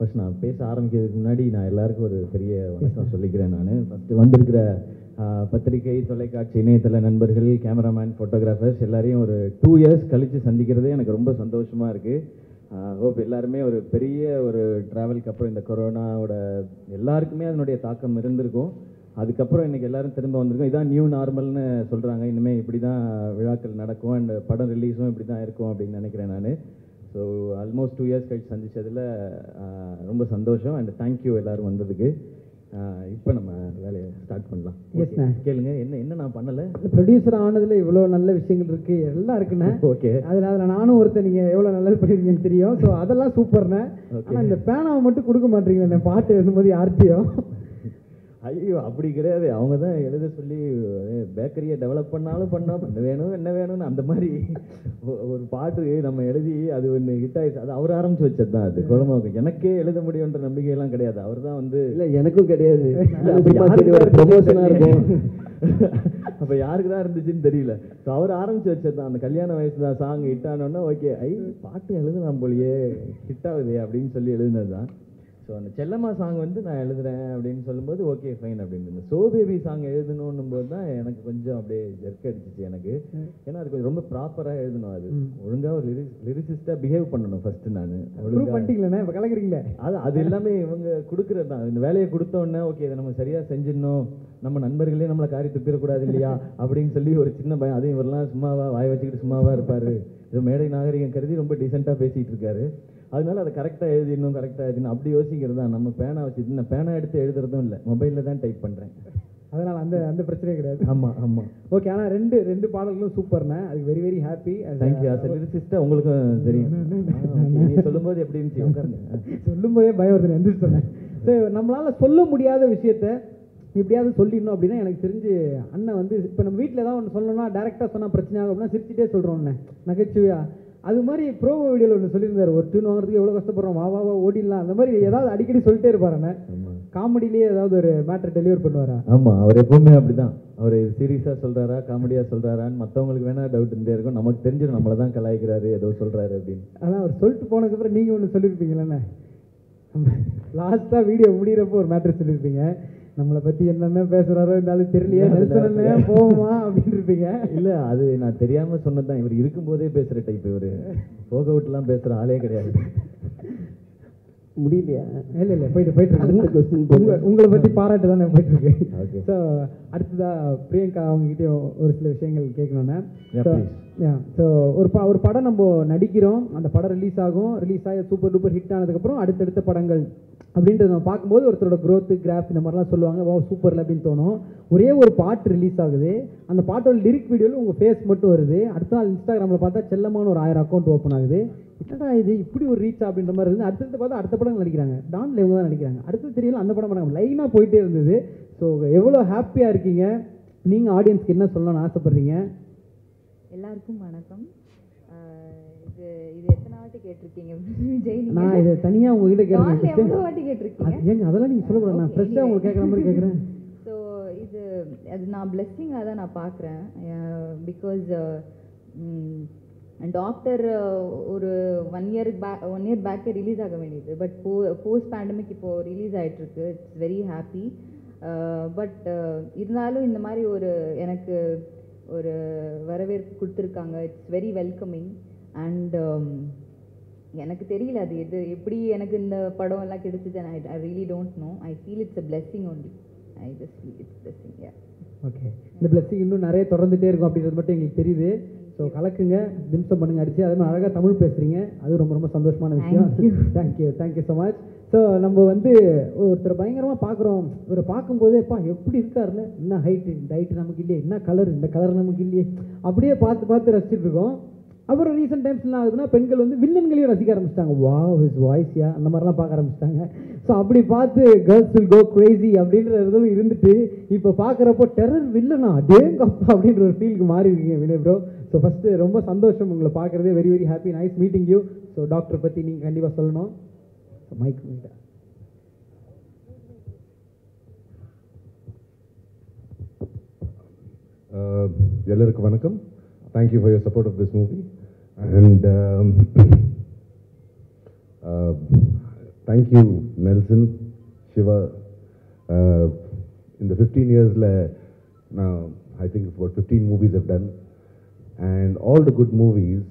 First நான் பேச ஆரம்பிக்கிறதுக்கு முன்னாடி நான் எல்லாருக்கும் ஒரு பெரிய வணக்கம் சொல்லிக்கிறேன் நான். ஃபஸ்ட்டு வந்திருக்கிற பத்திரிகை தொலைக்காட்சி இணையதள நண்பர்கள் கேமராமேன் ஃபோட்டோகிராஃபர்ஸ் எல்லாரையும் ஒரு டூ இயர்ஸ் கழித்து சந்திக்கிறதே எனக்கு ரொம்ப சந்தோஷமாக இருக்குது ஹோப் எல்லாருமே ஒரு பெரிய ஒரு ட்ராவலுக்கு அப்புறம் இந்த கொரோனாவோட எல்லாருக்குமே அதனுடைய தாக்கம் இருந்திருக்கும். அதுக்கப்புறம் இன்னைக்கு எல்லோரும் திரும்ப வந்திருக்கோம். இதான் நியூ நார்மல்னு சொல்கிறாங்க இனிமேல் இப்படி தான் விழாக்கள் நடக்கும். அண்ட் படம் ரிலீஸும் இப்படி தான் இருக்கும் அப்படின்னு நினைக்கிறேன் நான். ஸோ ஆல்மோஸ்ட் டூ இயர்ஸ் கழிச்சு சந்திச்சதுல ஆஹ், ரொம்ப சந்தோஷம். அண்ட் தேங்க்யூ எல்லாரும் வந்ததுக்கு. இப்போ நம்ம வேலையை ஸ்டார்ட் பண்ணலாம். Ma'am. கேளுங்க என்ன என்ன நான் பண்ணலை? ப்ரொடியூசர் ஆனதுல இவ்வளோ நல்ல விஷயங்கள் இருக்கு. எல்லாம் இருக்குண்ணே ஓகே அதில் அதில் நானும் ஒருத்தர் நீங்கள் எவ்வளோ நல்லது பண்ணிருக்கீங்கன்னு தெரியும். ஸோ அதெல்லாம் சூப்பர்ண்ணே. ஆனால் இந்த பேனாவை மட்டும் கொடுக்க மாட்டீங்களே பாட்டு எழுதும்போது யார்கிட்டயும் ஐயோ அப்படி கிடையாது. அவங்க தான் எழுத சொல்லி பேக்கரியை டெவலப் பண்ணாலும் பண்ணா பண்ண வேணும் என்ன வேணும்னு அந்த மாதிரி ஒரு பாட்டு நம்ம எழுதி அது ஒன்று ஹிட் ஆயிடுச்சு அது அவர் ஆரம்பிச்சு வச்சது தான் அது. குழம்பு எனக்கே எழுத முடியுன்ற நம்பிக்கையெல்லாம் கிடையாது. அவர் தான் வந்து இல்ல எனக்கும் கிடையாது. இருக்கும் அப்ப யாருக்கு தான் இருந்துச்சுன்னு தெரியல. ஸோ அவர் ஆரம்பிச்சு வச்சது தான். அந்த கல்யாண வயசு தான் சாங் ஹிட் ஆனோன்னா ஓகே ஐ பாட்டு எழுதலாம் போலியே ஹிட் ஆகுதே அப்படின்னு சொல்லி எழுதுனது தான். ஸோ அந்த செல்லம்மா சாங் வந்து நான் எழுதுறேன் அப்படின்னு சொல்லும்போது ஓகே ஃபைன் அப்படின்னு சோ பேபி சாங் எழுதணும் போது தான் எனக்கு கொஞ்சம் அப்படியே ஜெர்க் அடிச்சிச்சு எனக்கு. ஏன்னா அது கொஞ்சம் ரொம்ப ப்ராப்பராக எழுதணும் அது. ஒழுங்கா ஒரு லிரிக்ஸ் லிரிசிஸ்டாக பிஹேவ் பண்ணணும் ஃபர்ஸ்ட் நான். ப்ரூவ் பண்ணிட்டீங்களேண்ணே இப்போ கலக்குறீங்களே. அது அது எல்லாமே இவங்க கொடுக்குறது தான். இந்த வேலையை கொடுத்த உடனே ஓகே இதை நம்ம சரியா செஞ்சிடணும். நம்ம நண்பர்களே நம்மளை காரி துப்பிடக்கூடாது இல்லையா? அப்படின்னு சொல்லி ஒரு சின்ன பயம் அதுவும் இவரெல்லாம் சும்மாவா வாய் வச்சுக்கிட்டு சும்மாவா இருப்பாரு. இது மேடை நாகரிகம் கருதி ரொம்ப டீசெண்டாக பேசிட்டு இருக்காரு. அதனால அதை கரெக்டாக எழுதிடணும் கரெக்டாக எழுதிடணும். அப்படி யோசிக்கிறது தான். நம்ம பேனா வச்சுட்டு நான் பேனா எடுத்து எழுதுறதும் இல்லை. மொபைலில் தான் டைப் பண்ணுறேன் அதனால் அந்த அந்த பிரச்சனையே கிடையாது. ஆமாம் ஆமாம் ஓகே ஆனால் ரெண்டு ரெண்டு பாடல்களும் சூப்பர்ண்ணே. அதுக்கு very very happy thank you as லிரிசிஸ்டாக உங்களுக்கும் தெரியும். சொல்லும்போது எப்படி இருந்துச்சு? உட்காருங்க. சொல்லும்போதே பயம் வருது எந்திரிச்சு சொன்னேன் ஸோ நம்மளால சொல்ல முடியாத விஷயத்த எப்படியாவது சொல்லிடணும் அப்படின்னா எனக்கு தெரிஞ்சு அண்ணன் வந்து இப்போ நம்ம வீட்டில் ஏதாவது ஒன்று சொல்லணும்னா டேரெக்டாக சொன்னால் பிரச்சனை ஆகும் அப்படின்னா சிரிச்சிட்டே சொல்கிறோம் அண்ணன் நகைச்சுவையா. அது மாதிரி ப்ரோவோ வீடியோவில் ஒன்று சொல்லியிருந்தாரு. ஒரு டியூன் வாங்குறதுக்கு எவ்வளோ கஷ்டப்படுறோம். வா வா வா ஓடிடலாம். அந்த மாதிரி ஏதாவது அடிக்கடி சொல்லிட்டே இருப்பார் அண்ணன். ஆமாம் காமெடியிலேயே ஏதாவது ஒரு மேட்டர் டெலிவர் பண்ணுவாரா? ஆமா அவர் எப்பவுமே அப்படிதான். அவர் சீரியஸா சொல்றாரா காமெடியா சொல்றாரான்னு மத்தவங்களுக்கு வேணா டவுட் இருந்தே இருக்கும். நமக்கு தெரிஞ்சிடும் நம்மள தான் கலாய்க்கிறாரு ஏதோ சொல்றாரு அப்படின்னு. அதான் அவர் சொல்லிட்டு போனதுக்கப்புறம் நீங்கள் ஒன்று சொல்லியிருப்பீங்களே லாஸ்ட்டாக வீடியோ முடிகிறப்போ ஒரு மேட்ரு சொல்லியிருப்பீங்க நம்மளை பற்றி என்னென்ன பேசுகிறாரோ இருந்தாலும் தெரியலையே நெல்சன் போவோமா அப்படின்னு இருப்பீங்க இல்ல. அது நான் தெரியாம சொன்னதுதான். இவர் இருக்கும்போதே பேசுற டைப் இவரு. போக விட்டுலாம் பேசுற ஆளே கிடையாது. முடியலையா? இல்லை இல்லை போயிட்டு போயிட்டு இருக்கு. question உங்க உங்களை பற்றி பாராட்டு தானே போயிட்டு இருக்கு. ஸோ அடுத்ததா பிரியங்கா அவங்ககிட்டயும் ஒரு சில விஷயங்கள் கேட்கணும்னா. ஸோ ஒரு ப ஒரு படம் நம்ம நடிக்கிறோம். அந்த படம் ரிலீஸ் ஆகும். ரிலீஸ் ஆகி சூப்பர் டூப்பர் ஹிட் ஆனதுக்கப்புறம் அடுத்தடுத்த படங்கள் அப்படின்றத நம்ம பார்க்கும்போது ஒருத்தரோட growth கிராஃப் இந்த மாதிரிலாம் சொல்லுவாங்க. வா சூப்பர்ல அப்படின்னு தோணும். ஒரே ஒரு பாட்டு ரிலீஸ் ஆகுது. அந்த பாட்டோட லிரிக் வீடியோவில் உங்கள் ஃபேஸ் மட்டும் வருது. அடுத்த நாள் இன்ஸ்டாகிராமில் பார்த்தா செல்லமான ஒரு ஆயிரம் அக்கௌண்ட் ஓப்பன் ஆகுது. என்னடா இது? இப்படி ஒரு ரீச் அப்படின்ற மாதிரி இருந்து அடுத்தடுத்து பார்த்தா அடுத்த படம் நடிக்கிறாங்க. டான்ல இவங்க தான் நடிக்கிறாங்க. அடுத்து தெரியல அந்த படம் பண்ணாங்க லைனாக போயிட்டே இருந்தது. ஸோ எவ்வளோ ஹாப்பியாக இருக்கீங்க? நீங்கள் ஆடியன்ஸ்க்கு என்ன சொல்லணும்னு ஆசைப்படுறீங்க? எல்லாருக்கும் வணக்கம். இது இது எத்தனை வாட்டி கேட்டிருக்கீங்க? விஜய்? நான் இதை தனியாக உங்ககிட்ட கேட்குறேன். வாட்டி கேட்டிருக்கீங்க? ஏங்க அதெல்லாம் நீங்கள் சொல்லக்கூடாது. நான் ஃப்ரெஷ்ஷாக உங்களுக்கு கேட்குற மாதிரி கேட்குறேன். ஸோ இது அது நான் பிளெஸ்ஸிங்காக தான் நான் பார்க்குறேன். பிகாஸ் டாக்டர் uh, ஒரு ஒன் இயருக்கு பேக் ஒன் இயர் பேக்கே ரிலீஸ் ஆக வேண்டியது. பட் போ போஸ்ட் பேண்டமிக் இப்போது ரிலீஸ் ஆகிட்டுருக்கு இட்ஸ் வெரி ஹாப்பி பட் இருந்தாலும் இந்த மாதிரி ஒரு எனக்கு ஒரு வரவேற்பு கொடுத்துருக்காங்க. It's very welcoming and um, எனக்கு தெரியல அது எது எப்படி எனக்கு இந்த படம் எல்லாம் கிடைச்சது I really don't know I feel it's a blessing only I just feel it's blessing okay இந்த பிளெஸ்ஸிங் இன்னும் நிறைய தொடர்ந்துகிட்டே இருக்கும் அப்படின்றது மட்டும் எங்களுக்கு தெரியுது. ஸோ கலக்குங்க திம்சம் பண்ணுங்க அடிச்சு. அதே மாதிரி அழகாக தமிழ் பேசுறீங்க. அது ரொம்ப ரொம்ப சந்தோஷமான விஷயம். Thank you thank you so much so நம்ம வந்து ஒருத்தர் பயங்கரமாக பார்க்குறோம். இவரை பார்க்கும்போதே எப்பா எப்படி இருக்காருல்ல என்ன ஹைட்டு இந்த ஹைட்டு நமக்கு இல்லையே. என்ன கலர் இந்த கலர் நமக்கு இல்லையே. அப்படியே பார்த்து பார்த்து ரசிச்சுட்டு இருக்கோம். அப்புறம் ரீசெண்ட் டைம்ஸ் என்ன ஆகுதுன்னா பெண்கள் வந்து வில்லன்களையும் ரசிக்க ஆரம்பிச்சிட்டாங்க. வா ஹிஸ் வாய்ஸ்யா அந்த மாதிரிலாம் பார்க்க ஆரம்பிச்சிட்டாங்க. ஸோ அப்படி பார்த்து கேர்ள்ஸ் வில் கோ கிரேசி அப்படின்றதும் இருந்துட்டு இப்போ பார்க்குறப்போ டெரர் வில்லனா டேங்கப்பா அப்படின்ற ஒரு ஃபீலுக்கு மாறி இருக்கீங்க வினய் ப்ரோ ஸோ ஃபஸ்ட்டு ரொம்ப சந்தோஷம் உங்களை பார்க்குறதே. Very very happy nice meeting you so doctor பற்றி நீங்கள் கண்டிப்பாக சொல்லணும். மைக் மீட்டா uh, எல்லோருக்கும் வணக்கம். thank you for your support of this movie. And um, uh, thank you, Nelson, Shiva. Uh, in the 15 years, now I think about 15 movies I've done. And all the good movies,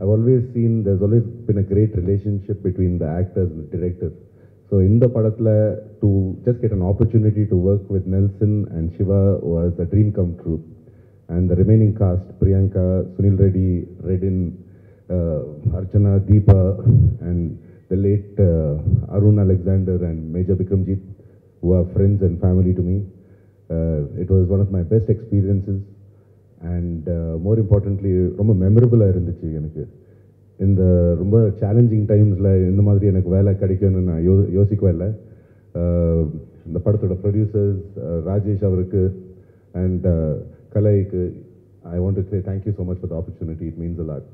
I've always seen there's always been a great relationship between the actors and the directors. So in the Padatla, to just get an opportunity to work with Nelson and Shiva was a dream come true And the remaining cast, Priyanka, Sunil Reddy, Redin, uh, Archana, Deepa, and the late uh, Arun Alexander and Major Bikramjit, who are friends and family to me. Uh, it was one of my best experiences. And more importantly ரொம்ப மெமரபுளாக இருந்துச்சு எனக்கு இந்த ரொம்ப challenging டைம்ஸில் இந்த மாதிரி எனக்கு வேலை கிடைக்கும்னு நான் யோ யோசிக்கவே இல்லை Uh, இந்த படத்தோட ப்ரொடியூசர்ஸ் ராஜேஷ் அவருக்கு அண்ட் கலைக்கு I want to say thank you so much for the opportunity it means a lot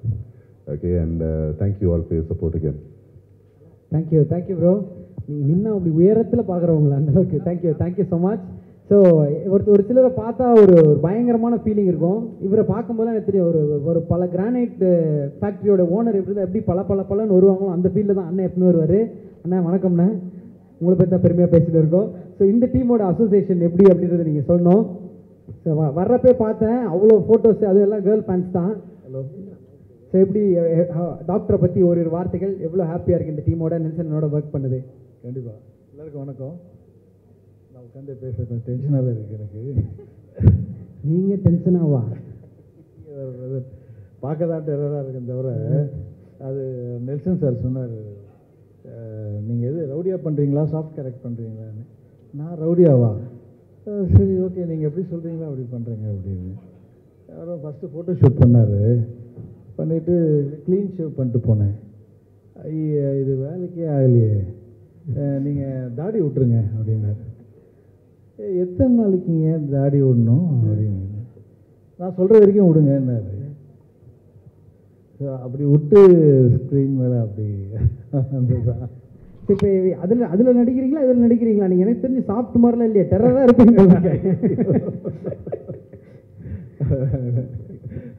okay and thank you all for support again thank you thank you bro நீங்கள் நின்று அப்படி உயரத்தில் பார்க்குறவங்கள அந்த அளவுக்கு. Thank you thank you so much so ஒரு ஒரு சிலரை பார்த்தா ஒரு ஒரு பயங்கரமான ஃபீலிங் இருக்கும். இவரை பார்க்கும்போது எனக்கு தெரியும். ஒரு ஒரு பல கிரானைட் ஃபேக்ட்ரியோட ஓனர் எப்படி இருந்தால் எப்படி பல பல பலன்னு வருவாங்களோ அந்த ஃபீல்டில் தான் அண்ணன் எப்பவுமே வருவார். அண்ணா வணக்கம்ண்ணே உங்களை பற்றி தான் பெருமையாக பேசிட்டு இருக்கோம். ஸோ இந்த டீமோட அசோசியேஷன் எப்படி அப்படின்றத நீங்கள் சொல்லணும். வர்றப்பே பார்த்தேன் அவ்வளோ ஃபோட்டோஸ் அது எல்லாம் கேர்ள் ஃபேன்ஸ் தான். ஹலோ ஸோ எப்படி டாக்டரை பற்றி ஒரு ஒரு வார்த்தைகள் எவ்வளோ ஹாப்பியாக இருக்குது இந்த டீமோட நெல்சனோட ஒர்க் பண்ணுது. கண்டிப்பாக எல்லாருக்கும் வணக்கம். நான் உட்காந்து பேச கொஞ்சம் டென்ஷனாகவே இருக்குது எனக்கு. நீங்கள் டென்ஷனாவா பார்க்க தான் டெரராக இருக்குன்னு தவிர அது நெல்சன் சார் சொன்னார். நீங்கள் எது ரவுடியாக பண்ணுறீங்களா சாஃப்ட் கேரக்ட் பண்ணுறீங்களான்னு நான் ரவுடியாவா சரி ஓகே நீங்கள் எப்படி சொல்கிறீங்களோ அப்படி பண்ணுறீங்க அப்படின்னு. யாரோ ஃபஸ்ட்டு ஃபோட்டோ ஷூட் பண்ணார். பண்ணிவிட்டு க்ளீன் ஷேவ் பண்ணிட்டு போனேன். ஐயா இது வேலைக்கே ஆகலையே. நீங்கள் தாடி விட்டுருங்க அப்படின்னாரு. "ஏய், எத்தனை நாளைக்குங்க தாடி விடணும் அப்படின்னு. நான் சொல்கிற வரைக்கும் விடுங்கன்னாரு அப்படி விட்டு ஸ்க்ரீன் மேலே அப்படி வந்ததுதான். இப்போ அதில் அதில் நடிக்கிறீங்களா இதில் நடிக்கிறீங்களா? நீங்கள் எனக்கு தெரிஞ்சு சாஃப்ட் மாதிரிலாம் இல்லையா? டெரராக இருப்பீங்க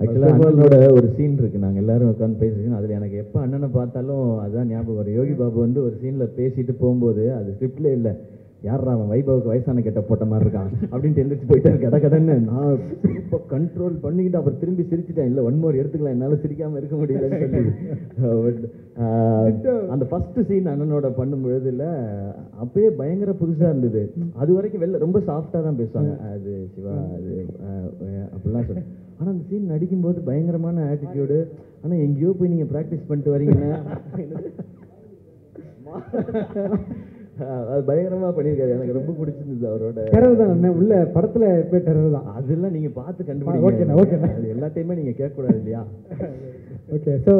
ஆக்சுவலாக அண்ணனோட ஒரு சீன் இருக்கு. நாங்கள் எல்லாரும் உட்காந்து பேசிக்கணும் அதில் எனக்கு எப்போ அண்ணனை பார்த்தாலும் அதுதான் ஞாபகம் வரும். யோகி பாபு வந்து ஒரு சீனில் பேசிட்டு போகும்போது அது ஸ்கிரிப்ட்லேயே இல்லை. யாரா அவன் வைபவுக்கு வயசான கெட்ட போட்ட மாதிரி இருக்கான்? அப்படின்ட்டு எந்திரிச்சு போயிட்டாரு கட கடன்னு. நான் இப்போ கண்ட்ரோல் பண்ணிக்கிட்டு அப்புறம் திரும்பி சிரிச்சிட்டேன். இல்லை ஒன் மோர் எடுத்துக்கலாம். என்னால் சிரிக்காமல் இருக்க முடியலன்னு சொல்லி. அந்த ஃபர்ஸ்ட் சீன் அண்ணனோட பண்ணும் பொழுதுல அப்பயே பயங்கர புதுசாக இருந்தது. அது வரைக்கும் வெளில ரொம்ப சாஃப்டாக தான் பேசுவாங்க. அது சிவா அது அப்படிலாம் சொல்லி ஆனால் அந்த சீன் நடிக்கும்போது பயங்கரமான ஆட்டிடியூடு ஆனால் எங்கேயோ போய் நீங்கள் ப்ராக்டிஸ் பண்ணிட்டு வரீங்கன்னா அது பயங்கரமா பண்ணியிருக்காரு. எனக்கு ரொம்ப பிடிச்சிருந்தது அவரோட டெரர் தான் உள்ள படத்தில் இப்போ டெரர் தான்? அதெல்லாம் நீங்க பார்த்து ஓகேண்ணா, கண்டுபிடிங்க ஓகேண்ணா. அது எல்லாத்தையுமே நீங்க கேட்க கூடாது இல்லையா ஓகே ஸோ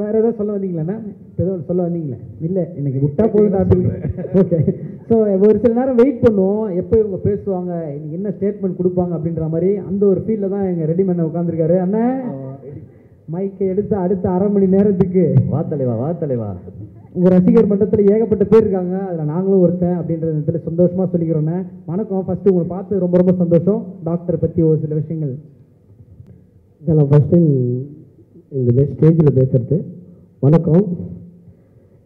வேறு ஏதாவது சொல்ல வந்தீங்களாண்ணா இப்போ ஏதோ சொல்ல வந்தீங்களே? இல்லை எனக்கு விட்டா போதும் அப்படின்னு. ஓகே ஸோ ஒரு சில நேரம் வெயிட் பண்ணுவோம். எப்போ இவங்க பேசுவாங்க? இன்னைக்கு என்ன ஸ்டேட்மெண்ட் கொடுப்பாங்க அப்படின்ற மாதிரி அந்த ஒரு ஃபீல்டில் தான் எங்கள் ரெடி பண்ண உட்காந்துருக்காரு அண்ணன் மைக்கை எடுத்து அடுத்த அரை மணி நேரத்துக்கு. வா தலைவா வா தலைவா. உங்கள் ரசிகர் மன்றத்தில் ஏகப்பட்ட பேர் இருக்காங்க. அதில் நாங்களும் ஒருத்தன் அப்படின்ற இதில் சந்தோஷமாக சொல்லிக்கிறோன்னே வணக்கம். ஃபஸ்ட்டு உங்களை பார்த்து ரொம்ப ரொம்ப சந்தோஷம். டாக்டரை பற்றி ஒரு சில விஷயங்கள். இதெல்லாம் ஃபஸ்ட் டைம் இந்த ஸ்டேஜில் பேசுறது. வணக்கம்.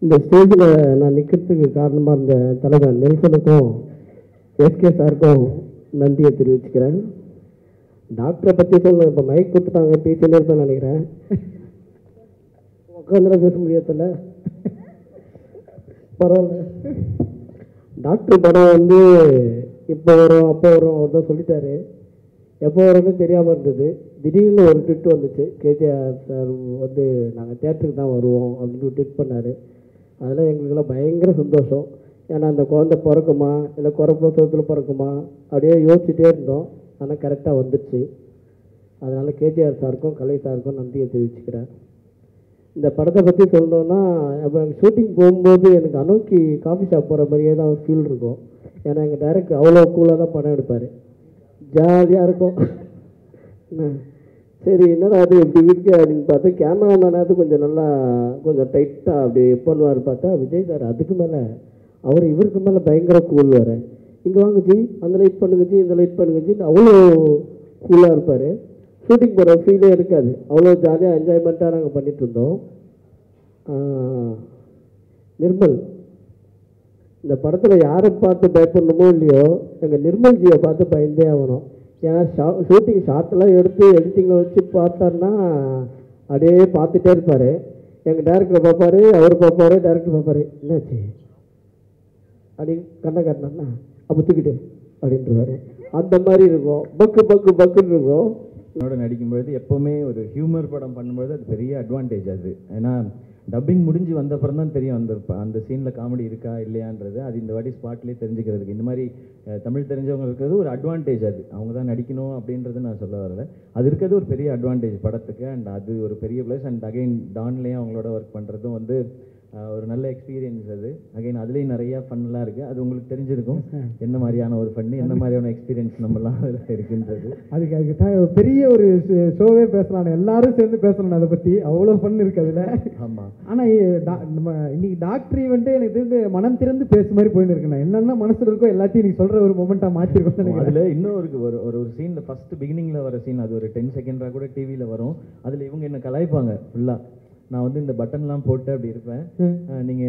இந்த ஸ்டேஜில் நான் நிற்கிறதுக்கு காரணமாக இருந்த தலைவர் நெல்சனுக்கும் எஸ்கே சாருக்கும் நன்றியை தெரிவிச்சுக்கிறேன். டாக்டரை பற்றி சொல்ல இப்போ மைக் கொடுத்துட்டாங்க பேசிட்டே இருப்பேன்னு நினைக்கிறேன். உட்காந்துலாம் பேச முடியாதுல்ல. பரவாயில்ல. டாக்டர் படம் வந்து இப்போ வரும் அப்போ வரும் அவர் தான் சொல்லிட்டாரு. எப்போ வரும்னு தெரியாமல் இருந்தது. திடீர்னு ஒரு ட்விட் வந்துச்சு. கேஜிஆர் சார் வந்து நாங்கள் தேட்டருக்கு தான் வருவோம் அப்படின்னு ட்விட் பண்ணார். அதெல்லாம் எங்களுக்கெல்லாம் பயங்கர சந்தோஷம். ஏன்னா அந்த குழந்தை பிறக்குமா? இல்லை குறப்பிரசவத்தில் பிறக்குமா? அப்படியே யோசிச்சுட்டே இருந்தோம். ஆனால் கரெக்டாக வந்துடுச்சு அதனால் கேஜிஆர் சாருக்கும் கலை சாருக்கும் நன்றியை தெரிவிச்சுக்கிறேன். இந்த படத்தை பற்றி சொல்லணுன்னா அப்போ ஷூட்டிங் போகும்போது எனக்கு அனோக்கி காஃபி ஷாப் போகிற மாதிரியே தான் ஃபீல் இருக்கும். ஏன்னா எங்கள் டேரக்டர் அவ்வளோ கூலாக தான் படம் எடுப்பார். ஜாலியாக இருக்கும். சரி என்னடா அது இப்படி இருக்கு? அப்படின்னு பார்த்தா கேமராமேனாவது கொஞ்சம் நல்லா கொஞ்சம் டைட்டாக அப்படி பண்ணுவார் பார்த்தா விஜய் சார் அதுக்கு மேலே அவர் இவருக்கு மேலே பயங்கர கூல் வர இங்கே வாங்க ஜி. அந்த லைட் பண்ணுங்க ஜி. இந்த லைட் பண்ணுங்க ஜி அவ்வளோ கூலாக இருப்பார். ஷூட்டிங் போகிற ஃபீலே இருக்காது. அவ்வளோ ஜாலியாக என்ஜாய்மெண்ட்டாக நாங்கள் பண்ணிட்டு இருந்தோம். நிர்மல் இந்த படத்தில் யாரை பார்த்து பயப்படணுமோ இல்லையோ எங்கள் நிர்மல்ஜியை பார்த்து பயந்தே ஆகணும். ஏன்னா ஷா ஷூட்டிங் ஷார்ட்லாம் எடுத்து எடிட்டிங்கில் வச்சு பார்த்தாருன்னா அப்படியே பார்த்துட்டே இருப்பார். எங்கள் டேரக்டரை பார்ப்பார் அவர் பார்ப்பார் டேரக்டர் பார்ப்பார். என்னாச்சு? அப்படி கண்ணை காட்டினா அப்போ தூக்கிட்டு அப்படின்றவாரு. அந்த மாதிரி இருக்கும். பக்கு பக்கு பக்குன்னு இருக்கும். என்னோட நடிக்கும்பொழுது எப்போவுமே ஒரு ஹியூமர் படம் பண்ணும்பொழுது அது பெரிய அட்வான்டேஜ் அது. ஏன்னா டப்பிங் முடிஞ்சு வந்தப்புறம் தான் தெரியும் அந்த அந்த சீனில் காமெடி இருக்கா இல்லையான்றது. அது இந்த வாட்டி ஸ்பாட்லேயே தெரிஞ்சுக்கிறதுக்கு. இந்த மாதிரி தமிழ் தெரிஞ்சவங்க இருக்கிறது ஒரு அட்வான்டேஜ் அது. அவங்க தான் நடிக்கணும் அப்படின்றது நான் சொல்ல வரல. அது இருக்கிறது ஒரு பெரிய அட்வான்டேஜ் படத்துக்கு. அண்ட் அது ஒரு பெரிய ப்ளஸ் அண்ட் அகைன் டான்லேயும் அவங்களோட ஒர்க் பண்ணுறதும் வந்து ஒரு நல்ல எக்ஸ்பீரியன்ஸ் அது. அகைன் அதுலேயும் நிறைய ஃபன்லாம் இருக்குது அது உங்களுக்கு தெரிஞ்சிருக்கும். என்ன மாதிரியான ஒரு ஃபன்னு என்ன மாதிரியான எக்ஸ்பீரியன்ஸ் நம்மலாம் அதில் இருக்குன்றது. அதுக்கு அதுக்கு தான் பெரிய ஒரு ஷோவே பேசலாம் எல்லாரும் சேர்ந்து பேசணும் அதை பற்றி அவ்வளோ ஃபன் இருக்கு அதில். ஆமாம் ஆனால் நம்ம இன்னைக்கு டாக்டர் ஈவெண்ட்டே எனக்கு தெரிஞ்சு மனம் திறந்து பேச மாதிரி போயிருக்கேன் என்னென்ன மனசுல இருக்கோ எல்லாத்தையும் நீ சொல்கிற ஒரு மொமெண்ட்டாக மாற்றிருக்கோம் அதுல இன்னும் ஒரு ஒரு ஒரு ஒரு சீன்ல ஃபர்ஸ்ட் பிகினிங்ல வர சீன் அது ஒரு டென் செகண்டா கூட டிவியில வரும். அதுல இவங்க என்ன கலாய்ப்பாங்க? ஃபுல்லா நான் வந்து இந்த பட்டன்லாம் போட்டு அப்படி இருப்பேன். அஹ் நீங்க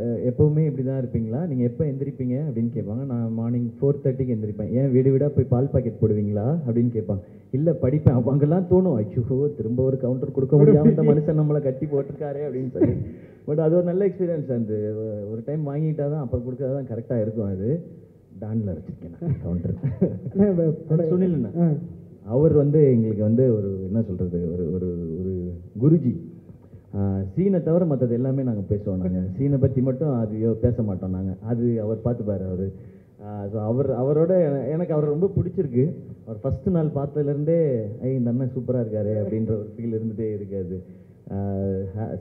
அஹ், எப்பவுமே இப்படி தான் இருப்பீங்களா? நீங்க எப்போ எந்திரிப்பீங்க? அப்படின்னு கேட்பாங்க. நான் மார்னிங் ஃபோர் தேர்ட்டிக்கு எந்திரிப்பேன். ஏன் வீடு வீடா போய் பால் பாக்கெட் போடுவீங்களா? அப்படின்னு கேட்பாங்க. இல்ல படிப்பேன். அப்ப அங்கெல்லாம் தோணும். ஐயோ திரும்ப ஒரு கவுண்டர் கொடுக்க முடியாம இந்த மனுஷன் நம்மளை கட்டி போட்டிருக்காரே அப்படின்னு சொல்லி. பட் அது ஒரு நல்ல எக்ஸ்பீரியன்ஸ் அந்த ஒரு டைம் வாங்கிட்டா தான் அப்புறம் கொடுக்கறது தான் கரெக்டாக இருக்கும் அது. டான்ல வச்சிருக்கேன் கவுண்டர் சுனில். அவர் வந்து எங்களுக்கு வந்து ஒரு என்ன சொல்றது? ஒரு ஒரு ஒரு குருஜி. சீனை தவிர மற்றது எல்லாமே நாங்கள் பேசுவோம் நாங்கள் சீனை பற்றி மட்டும் அது பேச மாட்டோம் நாங்கள் அது அவர் பார்த்துப்பார் அவர். ஸோ அவர் அவரோட எனக்கு அவர் ரொம்ப பிடிச்சிருக்கு. அவர் ஃபஸ்ட்டு நாள் பார்த்ததுலேருந்தே ஐ இந்த அண்ணன் சூப்பராக இருக்காரு அப்படின்ற ஒரு ஃபீல் இருந்துகிட்டே இருக்காது.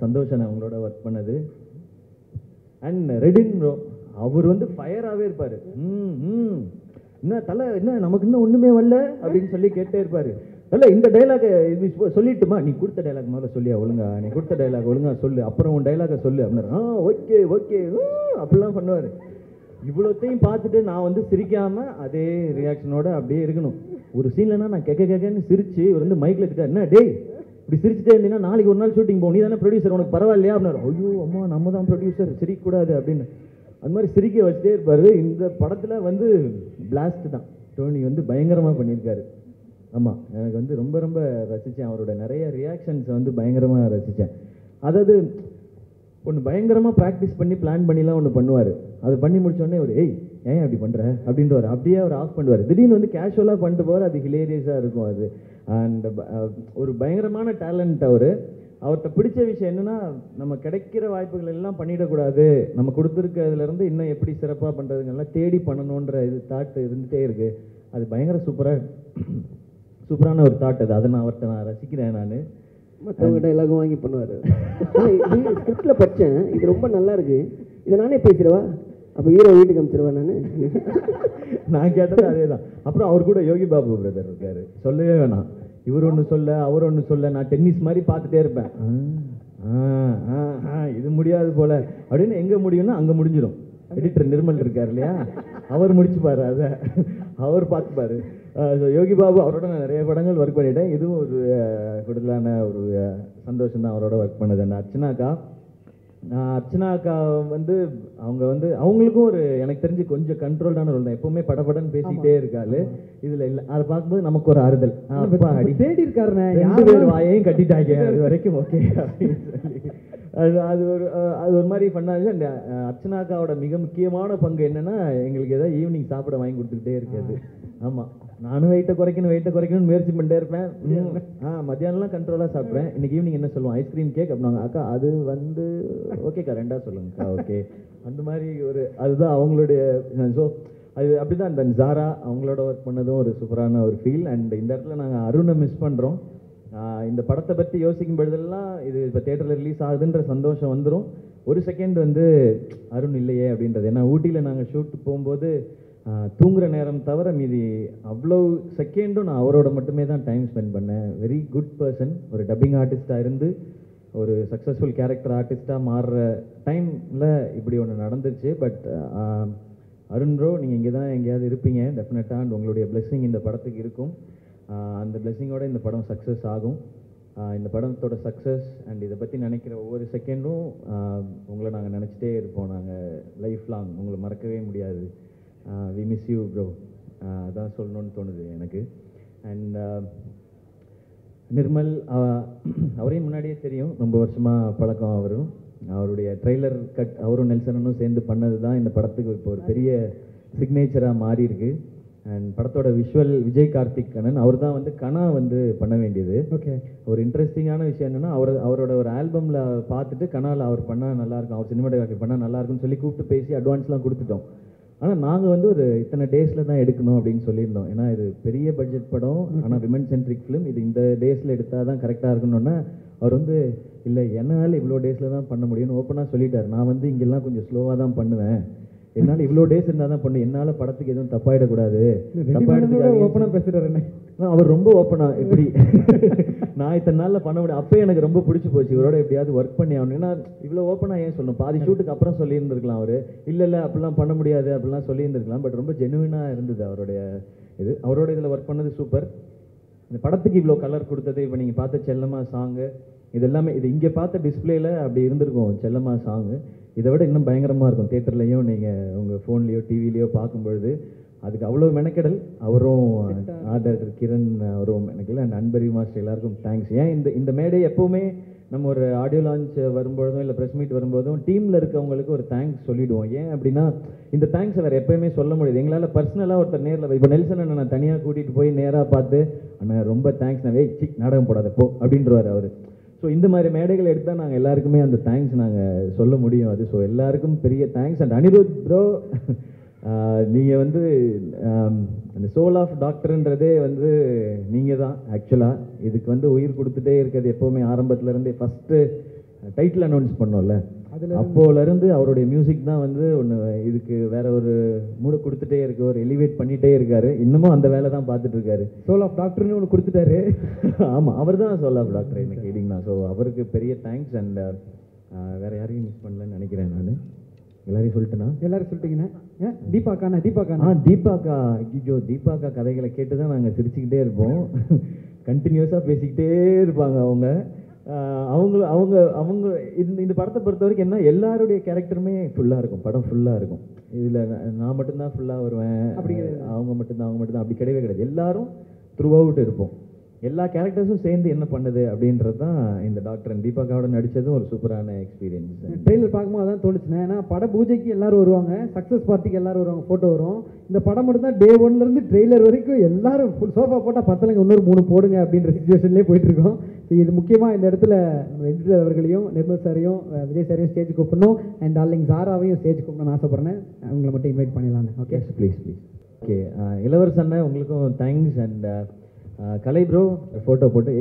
சந்தோஷம் அவங்களோட ஒர்க் பண்ணது. அண்ட் ரெடின் ப்ரோ அவர் வந்து ஃபயராகவே இருப்பார். ம் ம் என்ன தலை என்ன நமக்கு இன்னும் ஒன்றுமே வரல அப்படின்னு சொல்லி கேட்டே இருப்பார். இல்ல இந்த டைலாக் இது சொல்லிட்டுமா? நீ கொடுத்த டைலாக் முதல்ல சொல்லியா ஒழுங்கா? நீ கொடுத்த டைலாக் ஒழுங்கா சொல்லு. அப்புறம் உன் டைலாக சொல்லு. அப்படின்னா ஆ ஓகே ஓகே அப்படிலாம் பண்ணுவார். இவ்வளோத்தையும் பார்த்துட்டு நான் வந்து சிரிக்காம அதே ரியாக்ஷனோட அப்படியே இருக்கணும். ஒரு சீன்லனா நான் கேட்க கேட்கன்னு சிரிச்சு இவர் வந்து மைக்கில் இருக்கார் என்ன டேய் இப்படி சிரிச்சுட்டே இருந்தீங்கன்னா நாளைக்கு ஒரு நாள் ஷூட்டிங் போகும். நீ தானே ப்ரொடியூசர் உனக்கு பரவாயில்லையா? அப்படின்னாரு. ஐயோ அம்மா நம்ம தான் ப்ரொடியூசர் சிரிக்கக்கூடாது அப்படின்னு. அது மாதிரி சிரிக்க வச்சுட்டே இருப்பாரு. இந்த படத்தில் வந்து பிளாஸ்ட் தான். டோனி வந்து பயங்கரமாக பண்ணியிருக்காரு. ஆமாம் எனக்கு வந்து ரொம்ப ரொம்ப ரசித்தேன் அவரோட நிறைய ரியாக்ஷன்ஸை வந்து பயங்கரமாக ரசித்தேன் அதாவது ஒன்று பயங்கரமாக ப்ராக்டிஸ் பண்ணி பிளான் பண்ணிலாம் ஒன்று பண்ணுவார். அது பண்ணி முடிச்சோடனே ஒரு ஏய் ஏன் அப்படி பண்ணுற அப்படின்றவர் அப்படியே அவர் ஆஃப் பண்ணுவார். திடீர்னு வந்து கேஷுவலாக பண்ணிட்டு போவார். அது ஹிலேரியஸாக இருக்கும் அது. அண்ட் ஒரு பயங்கரமான டேலண்ட் அவர். அவர்கிட்ட பிடிச்ச விஷயம் என்னென்னா நம்ம கிடைக்கிற வாய்ப்புகள் எல்லாம் பண்ணிடக்கூடாது. நம்ம கொடுத்துருக்கிறதுலேருந்து இன்னும் எப்படி சிறப்பாக பண்ணுறதுங்கெல்லாம் தேடி பண்ணணுன்ற இது தாட் இருந்துகிட்டே இருக்குது அது பயங்கர சூப்பராக சூப்பரான ஒரு தாட் அது. அதை நான் அவர்கிட்ட நான் ரசிக்கிறேன் நான். மற்றவங்க டைலாகும் வாங்கி பண்ணுவார். இது ஸ்கிரிப்டில் படித்தேன் இது ரொம்ப நல்லா இருக்கு. இதை நானே பேசிடுவா? அப்போ ஹீரோ வீட்டுக்கு அனுப்பிச்சிருவேன் நான். நான் கேட்டது அதே தான் அப்புறம் அவர் கூட யோகி பாபு பிரதர் இருக்காரு. சொல்லவே வேணாம். இவர் ஒன்று சொல்ல அவர் ஒன்று சொல்ல நான் டென்னிஸ் மாதிரி பார்த்துட்டே இருப்பேன். இது முடியாது போல. அப்படின்னு எங்கே முடியும்னா அங்கே முடிஞ்சிடும் எடிட்டர் நிர்மல் இருக்கார் இல்லையா? அவர் முடிச்சுப்பாரு அதை. அவர் பார்த்துப்பாரு ஸோ யோகி பாபு அவரோட நான் நிறைய படங்கள் ஒர்க் பண்ணிட்டேன். இதுவும் ஒரு அஹ், கூடுதலான ஒரு சந்தோஷம் தான் அவரோட ஒர்க் பண்ணது. அந்த அர்ச்சனாக்கா நான் அர்ச்சனா அக்கா வந்து அவங்க வந்து அவங்களுக்கும் ஒரு எனக்கு தெரிஞ்சு கொஞ்சம் கண்ட்ரோல்டான ரோல் தான். எப்பவுமே படபடன்னு பேசிக்கிட்டே இருக்காளு. இதுல இல்ல அதை பார்க்கும்போது நமக்கு ஒரு ஆறுதல். ஆ, அப்பா அடி. தேடி இருக்காருண்ணே. பேர் வாயையும் கட்டிட்டாங்க. அது வரைக்கும் ஓகே அப்படின்னு சொல்லி. அது அது ஒரு அது ஒரு மாதிரி பண்ணாது அந்த அஹ், அர்ச்சனா அக்காவோட மிக முக்கியமான பங்கு என்னன்னா எங்களுக்கு ஏதாவது ஈவினிங் சாப்பிட வாங்கி கொடுத்துக்கிட்டே இருக்காது ஆமா. நானும் வெயிட்டை குறைக்கணும் வெயிட்டை குறைக்கணும்னு முயற்சி பண்ணிட்டே இருப்பேன். ஆ மத்தியானம்லாம் கண்ட்ரோலாக சாப்பிட்றேன் இன்னைக்கு ஈவினிங் என்ன சொல்லுவோம்? ஐஸ்கிரீம் கேக் அப்படின்னாங்க அக்கா அது வந்து ஓகேக்கா ரெண்டா சொல்லுங்கக்கா ஓகே அந்த மாதிரி ஒரு அதுதான் அவங்களுடைய ஸோ அது அப்படிதான். அந்த ஜாரா அவங்களோட ஒர்க் பண்ணதும் ஒரு சூப்பரான ஒரு ஃபீல் அண்ட் இந்த இடத்துல நாங்கள் அருணை மிஸ் பண்ணுறோம் இந்த படத்தை பற்றி யோசிக்கும் பொழுதெல்லாம் இது இப்போ தேட்டரில் ரிலீஸ் ஆகுதுன்ற சந்தோஷம் வந்துடும் ஒரு செகண்ட் வந்து அருண் இல்லையே அப்படின்றது. ஏன்னா ஊட்டியில் நாங்கள் ஷூட் போகும்போது தூங்குகிற தூங்குற நேரம் தவிர மீதி அவ்வளோ செகண்டும் நான் அவரோட மட்டுமே தான் டைம் ஸ்பெண்ட் பண்ணேன். வெரி குட் பர்சன் ஒரு டப்பிங் ஆர்டிஸ்டாக இருந்து ஒரு சக்ஸஸ்ஃபுல் கேரக்டர் ஆர்டிஸ்ட்டாக மாறுற டைமில் இப்படி ஒன்று நடந்துச்சு பட் அருண் ப்ரோ நீங்கள் இங்கே தான் எங்கேயாவது இருப்பீங்க டெஃபினட்டாக அண்ட் உங்களுடைய பிளெஸ்ஸிங் இந்த படத்துக்கு இருக்கும். அந்த பிளெஸிங்கோட இந்த படம் சக்ஸஸ் ஆகும். இந்த படத்தோட சக்ஸஸ் அண்ட் இதை பற்றி நினைக்கிற ஒவ்வொரு செகண்டும் உங்களை நாங்கள் நினச்சிட்டே இருப்போம். நாங்கள் லைஃப் லாங் உங்களை மறக்கவே முடியாது. வி மிஸ் யூ ப்ரோ அதான் சொல்லணும்னு தோணுது எனக்கு. அண்ட் நிர்மல் அவரையும் முன்னாடியே தெரியும். ரொம்ப வருஷமாக பழக்கம் அவரும். அவருடைய ட்ரெய்லர் கட் அவரும் நெல்சனும் சேர்ந்து பண்ணது தான் இந்த படத்துக்கு இப்போ ஒரு பெரிய சிக்னேச்சராக மாறியிருக்கு. அண்ட் படத்தோட விஷுவல் விஜய் கார்த்திக் கண்ணன் அவர் தான் வந்து கனா வந்து பண்ண வேண்டியது. ஓகே ஒரு இன்ட்ரெஸ்டிங்கான விஷயம் என்னன்னா அவர் அவரோட ஒரு ஆல்பமில் பார்த்துட்டு கனால அவர் பண்ணால் நல்லா இருக்கும் அவர் சினிமாட்டோகிராஃபி பண்ணால் நல்லா இருக்கும்னு சொல்லி கூப்பிட்டு பேசி அட்வான்ஸ்லாம் கொடுத்துட்டோம். ஆனால் நாங்கள் வந்து ஒரு இத்தனை டேஸில் தான் எடுக்கணும் அப்படின்னு சொல்லியிருந்தோம். ஏன்னா இது பெரிய பட்ஜெட் படம். ஆனால் விமன் சென்ட்ரிக் ஃபிலிம் இது இந்த டேஸில் எடுத்தால் தான் கரெக்டாக இருக்கணும்னா அவர் வந்து இல்லை என்னால் இவ்வளோ டேஸில் தான் பண்ண முடியும்னு ஓப்பனாக சொல்லிட்டார். நான் வந்து இங்கெல்லாம் கொஞ்சம் ஸ்லோவாக தான் பண்ணுவேன். என்னால் இவ்வளோ டேஸ் இருந்தால் தான் பண்ணு. என்னால் படத்துக்கு எதுவும் தப்பாயிடக்கூடாது. தப்பா எடுத்துக்காதீங்கன்னு ஓப்பனாக பேசுகிறாரு என்ன? ஆ, அவர் ரொம்ப ஓப்பனா இப்படி. நான் இத்தனை நாள்ல பண்ண முடியும் அப்பயே எனக்கு ரொம்ப பிடிச்சி போச்சு. இவரோட எப்படியாவது ஒர்க் பண்ணி ஆகணும். ஏன்னா இவ்வளோ ஓப்பனா ஏன் சொல்லணும்? பாதி ஷூட்டுக்கு அப்புறம் சொல்லி இருந்திருக்கலாம் அவரு. இல்ல இல்ல அப்படிலாம் பண்ண முடியாது அப்படிலாம் சொல்லி இருந்திருக்கலாம் பட் ரொம்ப ஜெனுவினா இருந்தது அவருடைய இது. அவரோட இதுல ஒர்க் பண்ணது சூப்பர் இந்த படத்துக்கு இவ்வளோ கலர் கொடுத்தது இப்போ நீங்கள் பார்த்த செல்லம்மா சாங்கு இது எல்லாமே இது இங்கே பார்த்த டிஸ்பிளேல அப்படி இருந்திருக்கும் செல்லம்மா சாங்கு இதை விட இன்னும் பயங்கரமாக இருக்கும். தேட்டர்லையும் நீங்கள் உங்கள் ஃபோன்லேயோ டிவிலையோ பார்க்கும்பொழுது அதுக்கு அவ்வளோ மெனக்கெடல். அவரும் ஆர்ட் டைரக்டர் கிரண் அவரும் மெனக்கெடல் அண்ட் அன்பரி மாஸ்டர் எல்லாருக்கும் தேங்க்ஸ் ஏன் இந்த இந்த மேடை எப்போவுமே நம்ம ஒரு ஆடியோ லான்ச் வரும்பொழுதும் இல்லை ப்ரெஸ் மீட் வரும்போதும் டீமில் இருக்கவங்களுக்கு ஒரு தேங்க்ஸ் சொல்லிவிடுவோம் ஏன் அப்படின்னா இந்த தேங்க்ஸை வேறு எப்பயுமே சொல்ல முடியாது. எங்களால் பர்சனலாக ஒருத்தர் நேரில் இப்போ நெல்சன் அண்ணன் நான் தனியாக கூட்டிகிட்டு போய் நேராக பார்த்து அண்ணன் ரொம்ப தேங்க்ஸ் நான் சி நாடகம் போடாத போ அப்படின்றவார் அவர். ஸோ இந்த மாதிரி மேடைகள் எடுத்தால் நாங்கள் எல்லாருக்குமே அந்த தேங்க்ஸ் நாங்கள் சொல்ல முடியும். அது ஸோ எல்லாருக்கும் பெரிய தேங்க்ஸ் அண்ட் அனிருத் ப்ரோ நீங்கள் வந்து அந்த சோல் ஆஃப் டாக்டர்ன்றதே வந்து நீங்கள் தான் ஆக்சுவலாக இதுக்கு வந்து உயிர் கொடுத்துட்டே இருக்கிறது எப்போவுமே ஆரம்பத்துல இருந்தே ஃபஸ்ட்டு டைட்டில் அனௌன்ஸ் பண்ணோம்ல. அப்போல இருந்து அவருடைய மியூசிக் தான் வந்து ஒன்று இதுக்கு வேற ஒரு மூடு கொடுத்துட்டே இருக்கு ஒரு எலிவேட் பண்ணிட்டே இருக்காரு. இன்னமும் அந்த வேலை தான் பார்த்துட்டு இருக்காரு. சோல் ஆஃப் டாக்டர்னு ஒன்று கொடுத்துட்டாரு. ஆமாம் அவர் தான் சொல்லலாம் டாக்டர் என்ன கேட்டிங்கன்னா. ஸோ அவருக்கு பெரிய தேங்க்ஸ் அண்ட் வேற யாரையும் மிஸ் பண்ணலன்னு நினைக்கிறேன் நான். எல்லாரையும் சொல்லிட்டேனா? எல்லாரும் சொல்லிட்டீங்கண்ணே. தீபாக்காண்ணா ஆ தீபாக்காண்ணா தீபாக்கா. ஐயோ தீபாக்கா கதைகளை கேட்டு தான் நாங்கள் சிரிச்சுக்கிட்டே இருப்போம். கண்டினியூஸாக பேசிக்கிட்டே இருப்பாங்க அவங்க. அவங்க அவங்க அவங்க இந்த இந்த படத்தை பொறுத்த வரைக்கும் என்ன எல்லாருடைய கேரக்டருமே ஃபுல்லாக இருக்கும். படம் ஃபுல்லாக இருக்கும். இதில் நான் மட்டும்தான் ஃபுல்லாக வருவேன். அப்படிங்கிறது. அவங்க மட்டும்தான் அவங்க மட்டும்தான். அப்படி கிடையவே கிடையாது. எல்லாரும் த்ரூ அவுட் இருப்போம். எல்லா கேரக்டர்ஸும் சேர்ந்து என்ன பண்ணுது அப்படின்றது தான் இந்த டாக்டர் தீபாக்காவோட நடித்ததும் ஒரு சூப்பரான எக்ஸ்பீரியன்ஸ் ட்ரெயிலர் பார்க்கும்போது அதான் தோணுச்சுண்ணே. ஏன்னா பட பூஜைக்கு எல்லாரும் வருவாங்க சக்ஸஸ் பார்ட்டிக்கு எல்லாரும் வருவாங்க ஃபோட்டோ வரும். இந்த படம் மட்டும் தான் டே ஒன்லேருந்து ட்ரெய்லர் வரைக்கும் எல்லாரும் ஃபுல் சோஃபா போட்டால் பத்தலைங்க இன்னொரு மூணு போடுங்க அப்படின்ற சுச்சுவேஷன்லேயே போயிட்டு இருக்கோம் So இது முக்கியமாக இந்த இடத்துல எடிட்டர் அவர்களையும் நிர்மல் சாரையும் விஜய் சாரையும் ஸ்டேஜ் கூப்பிடணும். அண்ட் டார்லிங் ஜாராவையும் ஸ்டேஜ் கூப்பிடணும்னு ஆசைப்பட்றேன். அவங்கள மட்டும் இன்வைட் பண்ணிடலான்னு ஓகே ப்ளீஸ் ப்ளீஸ் ஓகே இளவரசண்ண உங்களுக்கும் thanks and Kalai bro photo போட்டு.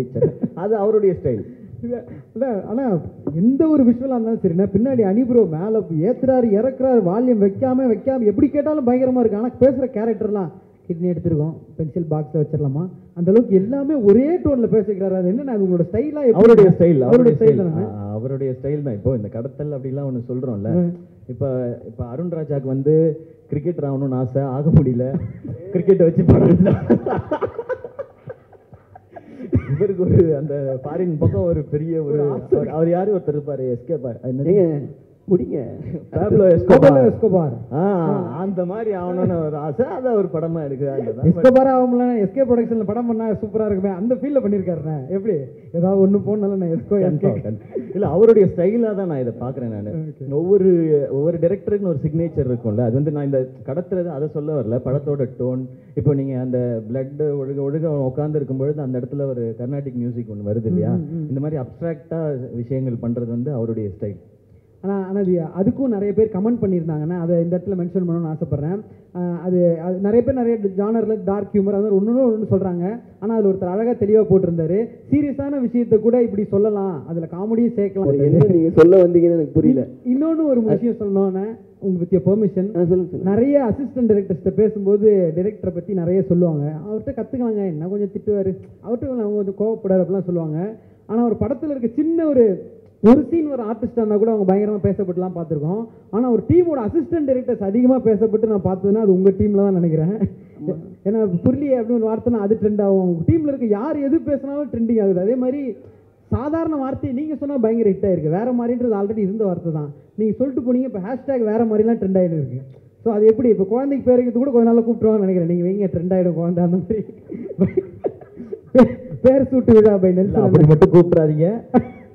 அது அவருடைய ஸ்டைல் இல்லை ஆனால் எந்த ஒரு விஷுவலாக இருந்தாலும் சரிண்ணா பின்னாடி அனிப்ரோ மேலே ஏத்துறாரு இறக்குறாரு வால்யூம் வைக்காம வைக்காம எப்படி கேட்டாலும் பயங்கரமாக இருக்கு. ஆனால் பேசுகிற கேரக்டர்லாம் கிட்னி எடுத்திருக்கோம் பென்சில் பாக்ஸில் வச்சிடலாமா? அந்த அளவுக்கு எல்லாமே ஒரே டோனில் பேசிக்கிறாரு. அது அது உங்களோட ஸ்டைலாக அவருடைய ஸ்டைல் அவருடைய ஸ்டைல் அவருடைய ஸ்டைல் தான். இப்போ இந்த கடத்தல் அப்படிலாம் ஒன்று சொல்கிறோம்ல இப்போ இப்போ அருண் ராஜாக்கு வந்து கிரிக்கெட் ஆகணும்னு ஆசை ஆக முடியல. கிரிக்கெட்டை வச்சு படம் இவருக்கு ஒரு அந்த ஃபாரின் பக்கம் ஒரு பெரிய ஒரு அவர் அவர் யாரு? ஒருத்தர் இருப்பாரு எஸ்கே முடிங்க பேப்லோ எஸ்கோபார் எஸ்கோபார் எஸ்கோபார் ஆ அந்த மாதிரி ஆகணும்னு ஒரு ஆசை. அதை ஒரு படமா எடுக்கிறாங்க எஸ்கோபார் ஆகும்ல எஸ்கே ப்ரொடக்ஷனில் படம் பண்ணா சூப்பராக இருக்குமே. அந்த ஃபீல்டில் பண்ணியிருக்காருண்ணே எப்படி? ஏதாவது ஒன்று போனாலும் நான் எஸ்கோ இல்ல அவருடைய ஸ்டைலாக தான் நான் இதை பார்க்குறேன் நான். ஒவ்வொரு ஒவ்வொரு டேரக்டருக்குன்னு ஒரு சிக்னேச்சர் இருக்கும்ல. அது வந்து நான் இந்த கடத்துறது அதை சொல்ல வரல. படத்தோட டோன் இப்போ நீங்க அந்த பிளட் ஒழுக ஒழுக உட்கார்ந்து இருக்கும்பொழுது அந்த இடத்துல ஒரு கர்நாடிக் மியூசிக் ஒன்று வருது இல்லையா? இந்த மாதிரி அப்ட்ராக்டா விஷயங்கள் பண்றது வந்து அவருடைய ஸ்டைல் ஆனால் ஆனால் அது அதுக்கும் நிறைய பேர் கமெண்ட் பண்ணியிருந்தாங்கன்னா அதை இந்த இடத்துல மென்ஷன் பண்ணணும்னு ஆசைப்பட்றேன். அது அது நிறைய பேர் நிறைய ஜானரில் டார்க் ஹியூமர் அது ஒன்று ஒன்று சொல்கிறாங்க ஆனால் அதில் ஒருத்தர் அழகாக தெளிவாக போட்டிருந்தாரு. சீரியஸான விஷயத்தை கூட இப்படி சொல்லலாம். அதில் காமெடியும் சேர்க்கலாம். என்ன நீங்க சொல்ல வந்தீங்கன்னு எனக்கு புரியல. இன்னொன்று ஒரு விஷயம் சொல்லணும்னா உங்க வித் பெர்மிஷன் நிறைய அசிஸ்டன்ட் டைரக்டர்ஸ்ட்ட பேசும்போது டைரக்டரை பற்றி நிறைய சொல்லுவாங்க. அவர்கிட்ட கற்றுக்கலாங்க என்ன கொஞ்சம் திட்டுவார். அவர்கிட்ட அவங்க கொஞ்சம் கோவப்படாரு அப்படிலாம் சொல்லுவாங்க. ஆனால் ஒரு படத்தில் இருக்க சின்ன ஒரு ஒரு சீன் ஒரு ஆர்டிஸ்டாக இருந்தால் கூட அவங்க பயங்கரமாக பேசப்பட்டுலாம் பார்த்துருக்கோம். ஆனால் ஒரு டீமோட அசிஸ்டன்ட் டைரக்டர்ஸ் அதிகமாக பேசப்பட்டு நான் பார்த்ததுன்னா அது உங்கள் டீமில் தான் நினைக்கிறேன். ஏன்னா புரியலையே அப்படின்னு ஒரு வார்த்தைனா அது ட்ரெண்ட் ஆகும். உங்கள் டீமில் இருக்க யார் எது பேசினாலும் ட்ரெண்டிங் ஆகுது. அதே மாதிரி சாதாரண வார்த்தையை நீங்கள் சொன்னால் பயங்கர ஹிட் ஆயிருக்கு. வேற மாதிரின்றது ஆல்ரெடி இருந்த வார்த்தை தான். நீங்கள் சொல்லிட்டு போனீங்க இப்போ ஹேஷ்டேக் வேற மாதிரிலாம் ட்ரெண்ட் ஆகிட்டு இருக்கு ஸோ அது எப்படி? இப்போ குழந்தைக்கு பேர் வைக்கிறது கூட கொஞ்ச நாள் கூப்பிட்டுருவாங்கன்னு நினைக்கிறேன். நீங்கள் வைங்க ட்ரெண்ட் ஆகிடும் குழந்தை அந்த மாதிரி. பேர் சூட்டு விழா பை நெல்சன் அப்படி மட்டும் கூப்பிடாதீங்க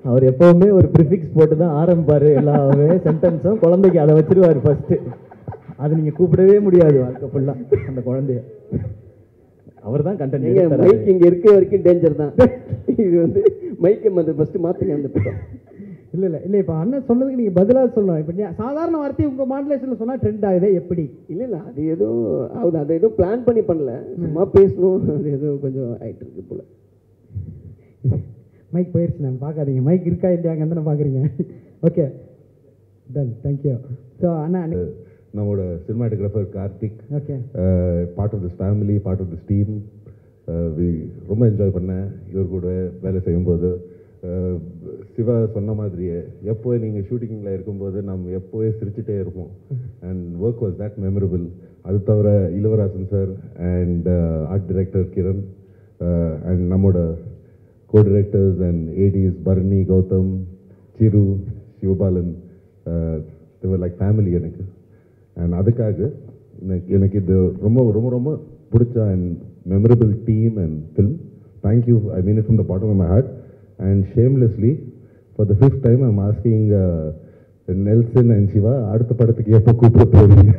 அவர் எப்பவுமே ஒரு ப்ரிஃபிக்ஸ் போட்டு தான் ஆரம்பிப்பாரு எல்லாமே சென்டென்ஸும் குழந்தைக்கு அதை வச்சிருவாரு ஃபர்ஸ்ட் அது நீங்க கூப்பிடவே முடியாது வாழ்க்கை ஃபுல்லா அந்த குழந்தைய. அவர் தான் நீங்க மைக் கண்டென்ட் இங்க இருக்க வரைக்கும் டேஞ்சர் தான். இது வந்து மைக்கை வந்து ஃபர்ஸ்ட் மாத்துங்க அந்த பக்கம். இல்லை இல்லை இல்லை இப்போ அண்ணன் சொன்னதுக்கு நீங்கள் பதிலாக சொல்லணும். இப்போ நீ- சாதாரண வார்த்தையை உங்கள் மாடுலேஷனில் சொன்னால் ட்ரெண்ட் ஆகுது எப்படி? இல்ல இல்ல அது ஏதோ அது அதை எதுவும் பிளான் பண்ணி பண்ணல. சும்மா பேசணும். அது ஏதோ கொஞ்சம் ஆயிட்டு இருக்கு போல. மைக் போயிடுச்சு நான் பார்க்காதீங்க. மைக் இருக்கா இல்லையாங்க தானே பார்க்குறீங்க. Okay done thank you so அண்ணா நம்மளோட cinematographer Karthik. Okay part of this family part of this team ரொம்ப என்ஜாய் பண்ணேன். இவர் கூட வேலை செய்யும்போது. சிவா சொன்ன மாதிரியே எப்போ நீங்கள் ஷூட்டிங்கில் இருக்கும்போது நம்ம எப்போவே சிரிச்சுட்டே இருப்போம். And work was that memorable அது தவிர Ilavarasan sir and art director Kiran. And நம்மளோட co directors and ADs Bharani Gautham Siru Sivabalan like family எனக்கு. அண்ட் அதுக்காக எனக்கு எனக்கு இது ரொம்ப ரொம்ப ரொம்ப பிடிச்ச and memorable team and film thank you I mean it from the bottom of my heart and shamelessly for the fifth time I'm asking Nelson and Siva அடுத்த படத்துக்கு எப்போ கூப்பிட போறீங்க?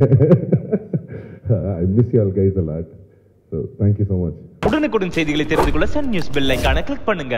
I miss you all guys a lot so thank you so much உடனுக்குடன் செய்திகளை தெரிந்து கொள்ள Sun News bell ஐக்கான கிளிக் பண்ணுங்க.